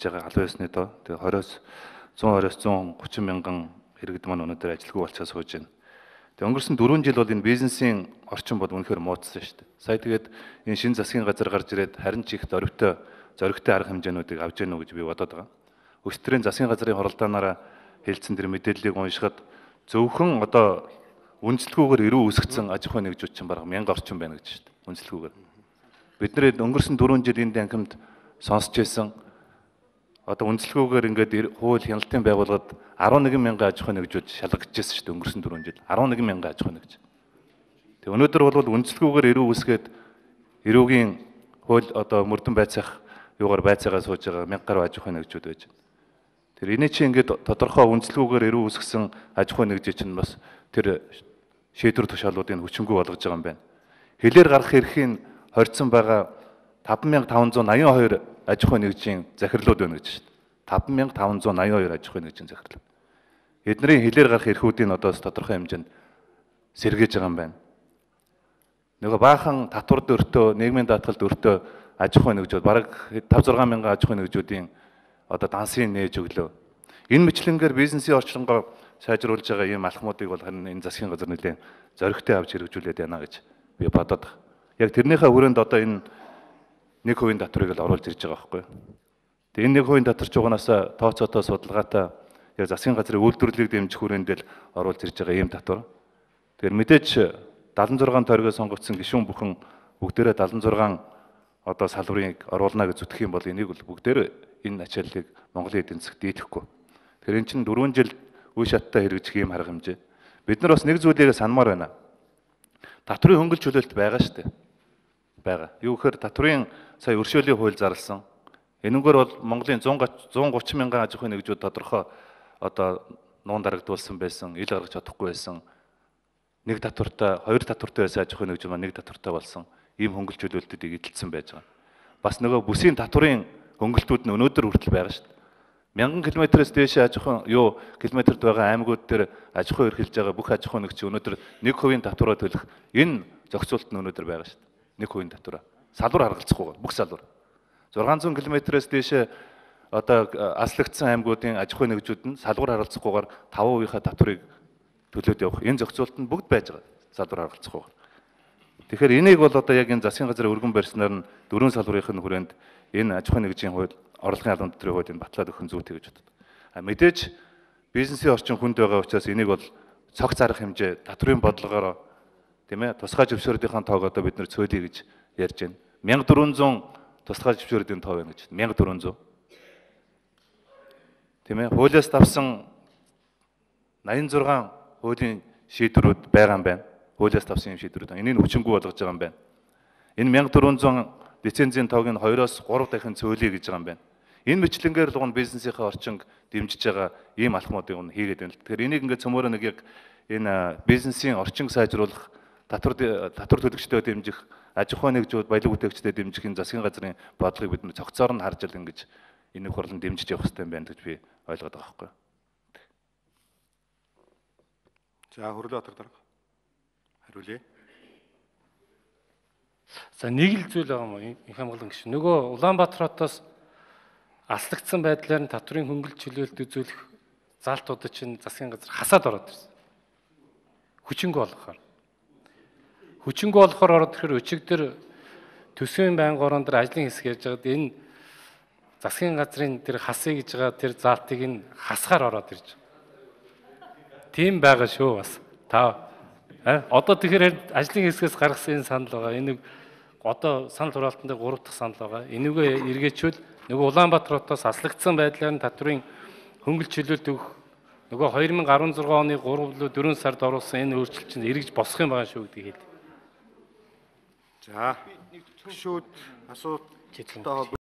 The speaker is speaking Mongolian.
гэж байгаа албан ёсны доо. Тэгээ 20-оос 120-оос 130 мянган иргэд маань өнөөдөр ажилгүй болчихоо сууж байна. Тэгээ өнгөрсөн 4 жил бол энэ бизнесийн орчин бол үнэхээр муудсан шүү дээ. Сая тэгээд энэ шин засгийн газар гарч ирээд харин ч их зоригтой зоригтой арга хэмжээнүүдийг авч нь гэж би бодоод байгаа. Өстрийн засгийн газрын хоролдоонаараа хэлсэн тэр мэдээллийг уншихад зөвхөн одоо үнэлтгүйгээр эрүү үүсгэсэн аж ахуй нэгжүүд чинь бараг 1000 орчим байна гэж шүү дээ. Үнэлтгүйгээр. Бид нэр өнгөрсөн 4 жил энэ танхимд сонсч байсан одоо үнэлтгүйгээр ингээд хууль хяналтын байгууллагад 11 мянган аж ахуй нэгжүүд шалгагдчихсэн шүү дээ өнгөрсөн 4 жил 11 мянган аж ахуй нэгж. Тэг өнөөдөр бол үнэлтгүйгээр эрүү үсгээд эрүүгийн хууль одоо мөрдөн байцаах юугаар байцаагаа сууж байгаа 1000 гаруй аж ахуй нэгжүүд байж байна. Тэр энэ чинь ингээд тодорхой үнэлтгүйгээр эрүү үсгсэн аж ахуй нэгж чинь бас тэр шийдвэр тушаалуудыг хүчингү болгож байгаа юм байна. Хэлээр гарах эрхийн хоригдсон байгаа 5582 аж ахуй нэгжийн захирлууд байна гэж шүү дээ. 5582 аж ахуй нэгжийн захирлууд. Эднэрийн хэлээр гарах эрхүүдийн одоос тодорхой хэмжээнд сэргээж байгаа юм байна. Нөгөө баахан татвар дөртөө, нийгмийн даатгалд өртөө аж ахуй нэгжүүд бараг 5 6 мянган аж ахуй нэгжүүдийн одоо дансыг нээж өглөө. Энэ мэтлэнгээр бизнесийн орчингоо сайжруулж байгаа ийм алхмуудыг бол харин энэ засгийн газар нэлээд зоригтой авч хэрэгжүүлээд байна гэж би бодоод. Яг тэрнийхээ хүрээнд одоо энэ нэг хувийн татварыг л оруулж ирж байгаа байхгүй. Тэгээ энэ нэг хувийн татварч угаанаас тооцоотоо судалгаатай яг засгийн газрын үйлдвэрлэлийг дэмжих хүрээндээ л оруулж ирж байгаа ийм татвар. Тэгэхээр мэдээж 76 тойргоо сонгогдсон гишүүн бүхэн бүгдээрээ 76 одоо салбарыг оруулна гэж зүтгэх юм бол энийг бол бүгдээр энэ ачааллыг Монголын эдийн засагт дийлэхгүй. Тэгэхээр эн чинь 4 жил үе шаттай хэрэгжих юм арга хэмжээ. Бид нар бас нэг зүйлийг санамаар байна. Татврын хөнгөлж чөлөөлт байгаа шүү дээ. Бага. Юу гэхээр татврын сая өршөөлийн хууль зарласан. Энэгээр бол Монголын 130 130 мянган аж ахуйн нэгжүүд тодорхой одоо нуун дарагдуулсан байсан, ил гаргаж чадахгүй байсан. Нэг татвартай, хоёр татвартай байсан аж ахуйн нэгж маань нэг татвартай болсон. Ийм хөнгөлж чөлөөлтүүдийг эдэлсэн байж байгаа. Бас нөгөө бүсийн татврын хөнгөлтүүд нь өнөөдөр хүртэл байгаа шүү дээ мянган километрээс дээш аж ахуйн юу километрт байгаа аймагуд дээр аж ахуй эрхэлж байгаа бүх аж ахуй нэгч өнөөдөр 1% татвараа төлөх энэ зохицуулт нь өнөөдөр байгаа шүү дээ. 1% татвараа. Салвар харгалзахгүй бүх салвар. 600 км-ээс дээш одоо аслагдсан аймагуудын аж ахуй нэгжүүд нь салвар харгалзахгүйгээр 5%-ийнхаа татварыг төлөөд явах энэ зохицуулт нь бүгд байж байгаа. Салвар харгалзахгүйгээр. Тэгэхээр энийг бол одоо яг энэ засгийн газрын өргөн барьснаар нь дөрвөн салбарын хүрээнд энэ аж ахуй нэгжийн хууль орлогын албан дотрийн хуулийг батлаад өгөх нь зүйтэй гэж боддог. А мэдээж бизнесийн орчин хүнд байгаа учраас энийг бол цогц арга хэмжээ татврын бодлогоор тийм ээ тусгай зөвшөөрлийнхаа тоог одоо бид нэр цөөлье гэж ярьж байна. 1400 тусгай зөвшөөрлийн тоо байна гэж 1400 тийм ээ хуулиас давсан 86 хуулийн шийдвэрүүд байгаа юм байна. Хуулиас давсан юм шийдвэрүүд. Энийг хүчингү болгож байгаа юм байна. Энэ 1400 лицензийн тоог нь 2-оос 3 дахин цөөлье гэж байгаа юм байна. Энэ мэтлэнгээр л гон бизнесийнхаа орчинг дэмжиж байгаа ийм алхмуудыг нь хийгээд байна. Тэгэхээр энийг ингээд цөмөрөө нэг яг энэ бизнесийн орчинг сайжруулах татвар татвар төлөгчдөө дэмжих аж ахуй нэгжүүд баялаг бүтээгчдэд дэмжих энэ засгийн газрын бодлогыг бид нэ цогцоор нь харж л ингэж энэ хурлын дэмжиж явах хэрэгтэй юм байна гэж би ойлгоод байгаа байхгүй. За хөрлөө батар дарга. Хариулъя. За нэг л зүйл байгаа юм их хамгаалан гişүн. Нөгөө Улаанбаатар хотоос аслагдсан байдлаар нь татврын хөнгөлөлт чөлөөлт үзүүлэх заалтуудад чинь засгийн газар хасаад ороод ирсэн. Хүчингү болохоор. Хүчингү болохоор ороод ирэхээр өчигдөр төсвийн байнга орон дээр ажлын хэсэг ярьж байгаад энэ засгийн газрын тэр хасъя гэж байгаа тэр заалтыг нь хасгаар ороод ирж байгаа. Тийм байгаа шүү бас. Та одоо тэгэхээр ажлын хэсгээс гаргасан энэ санал байгаа. Энэ одоо санал хураалтанд 3 дахь санал байгаа. Энийгээ эргээчвэл нөгөө Улаанбаатар хотоос аслагдсан байдлаар нь татврын хөнгөлөлт чөлөөлт өгөх нөгөө 2016 оны 3 4 сард оруулсан энэ өөрчлөлт чинь эргэж босох юм байгаа шүү гэдгийг хэлээ. За. Гүшүүд асуулттай